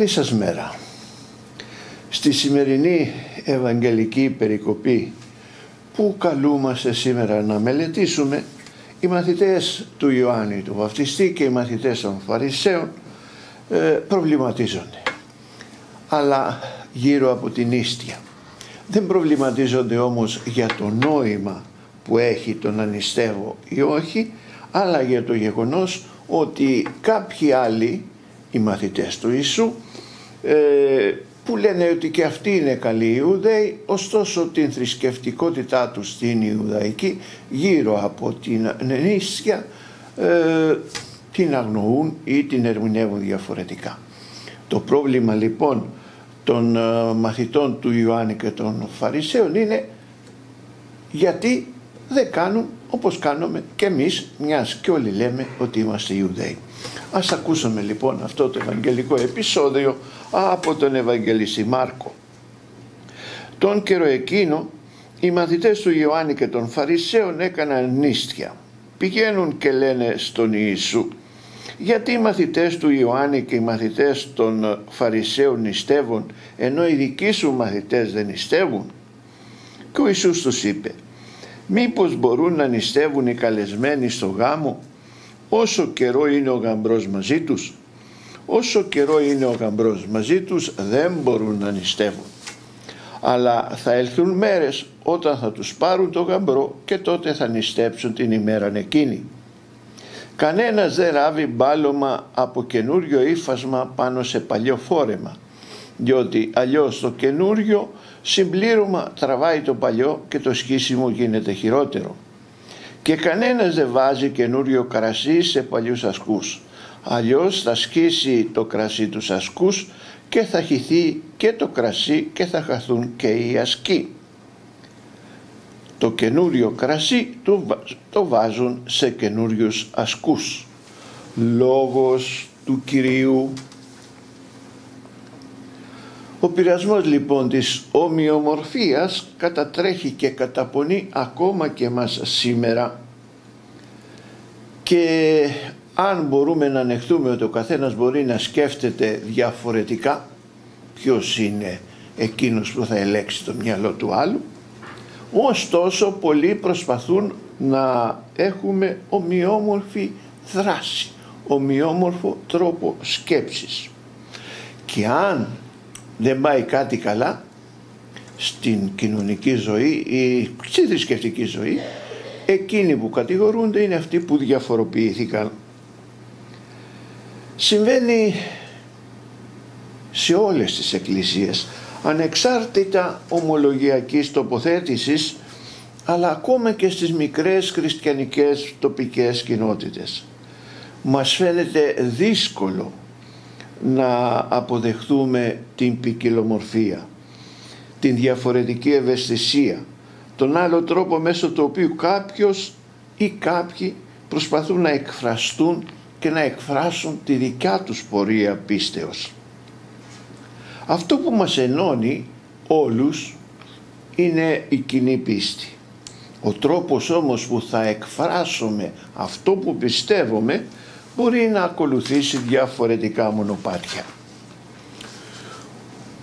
Καλή σας μέρα. Στη σημερινή Ευαγγελική Περικοπή που καλούμαστε σήμερα να μελετήσουμε οι μαθητές του Ιωάννη του Βαφτιστή και οι μαθητές των Φαρισαίων ε, προβληματίζονται αλλά γύρω από την ίστια. Δεν προβληματίζονται όμως για το νόημα που έχει το να νηστεύω ή όχι αλλά για το γεγονός ότι κάποιοι άλλοι οι μαθητές του Ιησού ε, που λένε ότι και αυτοί είναι καλοί Ιουδαίοι ωστόσο την θρησκευτικότητά τους στην Ιουδαϊκή γύρω από την νηστεία ε, την αγνοούν ή την ερμηνεύουν διαφορετικά. Το πρόβλημα λοιπόν των ε, μαθητών του Ιωάννη και των Φαρισαίων είναι γιατί δεν κάνουν όπως κάνουμε και εμείς μιας και όλοι λέμε ότι είμαστε Ιουδαίοι. Ας ακούσουμε λοιπόν αυτό το ευαγγελικό επεισόδιο από τον Ευαγγελιστή Μάρκο. Τον καιρό εκείνο οι μαθητές του Ιωάννη και των Φαρισαίων έκαναν νήστια. Πηγαίνουν και λένε στον Ιησού γιατί οι μαθητές του Ιωάννη και οι μαθητές των Φαρισαίων νηστεύουν ενώ οι δικοί σου μαθητές δεν νηστεύουν; Και ο Ιησούς τους είπε μήπως μπορούν να νηστεύουν οι καλεσμένοι στο γάμο; Όσο καιρό είναι ο γαμπρός μαζί τους; Όσο καιρό είναι ο γαμπρός μαζί τους δεν μπορούν να νηστεύουν. Αλλά θα έλθουν μέρες όταν θα τους πάρουν το γαμπρό και τότε θα νηστέψουν την ημέρα εκείνη. Κανένας δεν ράβει μπάλωμα από καινούριο ύφασμα πάνω σε παλιό φόρεμα, διότι αλλιώς το καινούριο συμπλήρωμα τραβάει το παλιό και το σκίσιμο γίνεται χειρότερο. Και κανένας δεν βάζει καινούριο κρασί σε παλιούς ασκούς, αλλιώς θα σκίσει το κρασί τους ασκούς και θα χυθεί και το κρασί και θα χαθούν και οι ασκοί το καινούριο κρασί το βάζουν σε καινούριους ασκούς. Λόγος του Κυρίου. Ο πειρασμός λοιπόν της ομοιομορφίας κατατρέχει και καταπονεί ακόμα και μας σήμερα και αν μπορούμε να ανεχτούμε ότι ο καθένας μπορεί να σκέφτεται διαφορετικά ποιος είναι εκείνος που θα ελέξει το μυαλό του άλλου Ωστόσο πολλοί προσπαθούν να έχουμε ομοιόμορφη δράση, ομοιόμορφο τρόπο σκέψης. Και αν δεν πάει κάτι καλά στην κοινωνική ζωή ή στη θρησκευτική ζωή, εκείνοι που κατηγορούνται είναι αυτοί που διαφοροποιήθηκαν. Συμβαίνει σε όλες τις εκκλησίες ανεξάρτητα ομολογιακής τοποθέτησης αλλά ακόμα και στις μικρές χριστιανικές τοπικές κοινότητες. Μας φαίνεται δύσκολο να αποδεχθούμε την ποικιλομορφία, την διαφορετική ευαισθησία, τον άλλο τρόπο μέσω του οποίου κάποιος ή κάποιοι προσπαθούν να εκφραστούν και να εκφράσουν τη δικιά τους πορεία πίστεως. Αυτό που μας ενώνει όλους είναι η κοινή πίστη. Ο τρόπος όμως που θα εκφράσουμε αυτό που πιστεύουμε μπορεί να ακολουθήσει διαφορετικά μονοπάτια.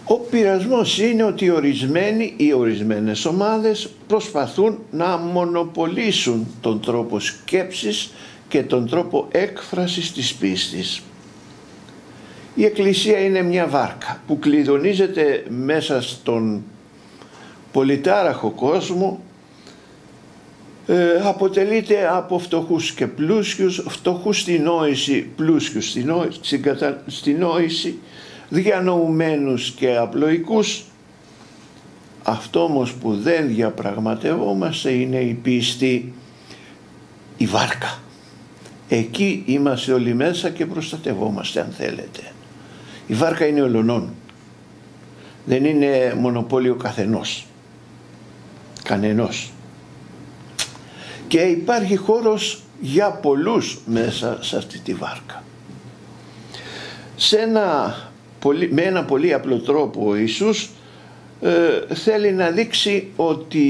Ο πειρασμός είναι ότι ορισμένοι ή ορισμένες ομάδες προσπαθούν να μονοπολίσουν τον τρόπο σκέψης και τον τρόπο έκφρασης της πίστης. Η Εκκλησία είναι μια βάρκα που κλειδονίζεται μέσα στον πολυτάραχο κόσμο ε, αποτελείται από φτωχούς και πλούσιους, φτωχούς στη νόηση, πλούσιους στη νόηση, στη νόηση διανοουμένους και απλοϊκούς. Αυτό όμως που δεν διαπραγματευόμαστε είναι η πίστη, η βάρκα. Εκεί είμαστε όλοι μέσα και προστατευόμαστε αν θέλετε. Η βάρκα είναι ολονών. Δεν είναι μονοπόλιο καθενός. Κανενός. Και υπάρχει χώρος για πολλούς μέσα σε αυτή τη βάρκα. Σε ένα πολύ, με ένα πολύ απλό τρόπο ο Ιησούς ε, θέλει να δείξει ότι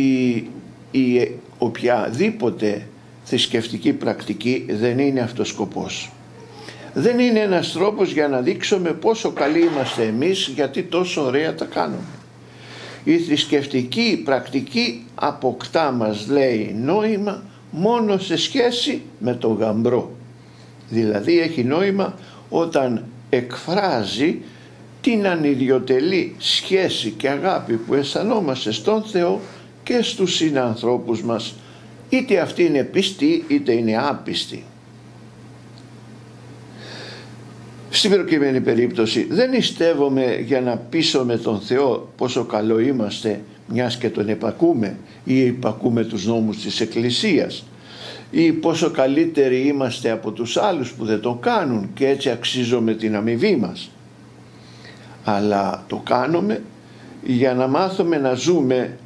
η οποιαδήποτε θρησκευτική πρακτική δεν είναι αυτός σκοπός δεν είναι ένας τρόπος για να δείξουμε πόσο καλοί είμαστε εμείς γιατί τόσο ωραία τα κάνουμε. Η θρησκευτική πρακτική αποκτά μας λέει νόημα μόνο σε σχέση με το γαμπρό. Δηλαδή έχει νόημα όταν εκφράζει την ανιδιοτελή σχέση και αγάπη που αισθανόμαστε στον Θεό και στους συνανθρώπους μας είτε αυτοί είναι πιστοί είτε είναι άπιστοι. Στην προκειμένη περίπτωση δεν ιστεύομαι για να πείσω με τον Θεό πόσο καλό είμαστε μιας και τον επακούμε ή υπακούμε τους νόμους της Εκκλησίας ή πόσο καλύτεροι είμαστε από τους άλλους που δεν το κάνουν και έτσι αξίζουμε την αμοιβή μας. Αλλά το κάνουμε για να μάθουμε να ζούμε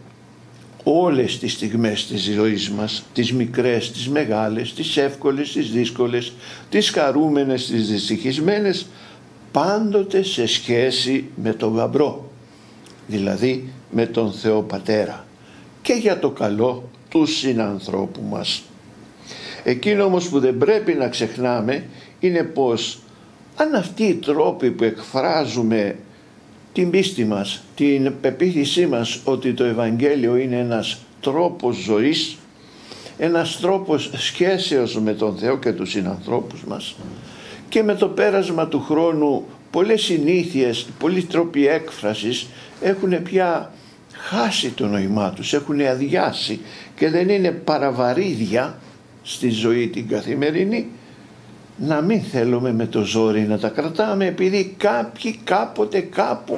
όλες τις στιγμές της ζωής μας, τις μικρές, τις μεγάλες, τις εύκολες, τις δύσκολες, τις χαρούμενες, τις δυστυχισμένες, πάντοτε σε σχέση με τον γαμπρό, δηλαδή με τον Θεό Πατέρα και για το καλό του συνανθρώπου μας. Εκείνο όμως που δεν πρέπει να ξεχνάμε είναι πως αν αυτοί οι τρόποι που εκφράζουμε την πίστη μας, την πεποίθησή μας ότι το Ευαγγέλιο είναι ένας τρόπος ζωής, ένας τρόπος σχέσεως με τον Θεό και τους συνανθρώπους μας και με το πέρασμα του χρόνου πολλές συνήθειες, πολλοί τρόποι έκφρασης έχουν πια χάσει το νόημά τους, έχουν αδειάσει και δεν είναι παραβαρύδια στη ζωή την καθημερινή να μην θέλουμε με το ζόρι να τα κρατάμε επειδή κάποιοι κάποτε κάπου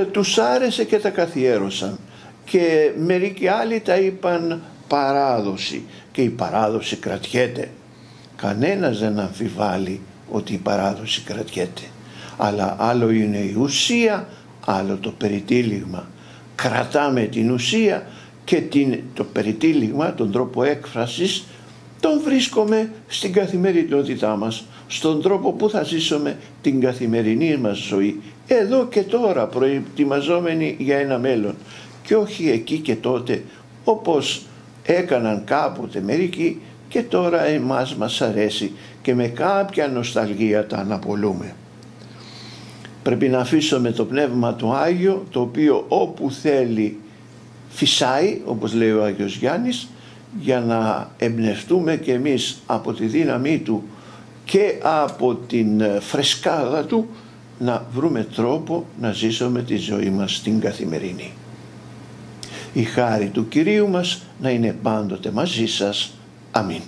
ε, τους άρεσε και τα καθιέρωσαν και μερικοί άλλοι τα είπαν παράδοση και η παράδοση κρατιέται. Κανένας δεν αμφιβάλλει ότι η παράδοση κρατιέται αλλά άλλο είναι η ουσία άλλο το περιτύλιγμα. Κρατάμε την ουσία και την, το περιτύλιγμα, τον τρόπο έκφρασης τον βρίσκουμε στην καθημερινότητά μας, στον τρόπο που θα ζήσουμε την καθημερινή μας ζωή, εδώ και τώρα προετοιμαζόμενοι για ένα μέλλον και όχι εκεί και τότε όπως έκαναν κάποτε μερικοί και τώρα εμάς μας αρέσει και με κάποια νοσταλγία τα αναπολούμε. Πρέπει να αφήσουμε το Πνεύμα του Άγιο το οποίο όπου θέλει φυσάει όπως λέει ο Άγιος Γιάννης για να εμπνευστούμε και εμείς από τη δύναμή του και από την φρεσκάδα του να βρούμε τρόπο να ζήσουμε τη ζωή μας στην καθημερινή. Η χάρη του Κυρίου μας να είναι πάντοτε μαζί σας. Αμήν.